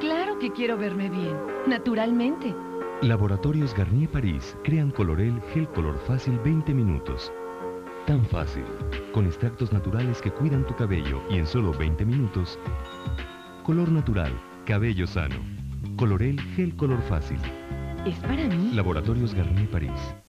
Claro que quiero verme bien, naturalmente. Laboratorios Garnier París crean Colorel Gel Color Fácil 20 minutos. Tan fácil, con extractos naturales que cuidan tu cabello y en solo 20 minutos. Color natural, cabello sano. Colorel Gel Color Fácil. ¿Es para mí? Laboratorios Garnier París.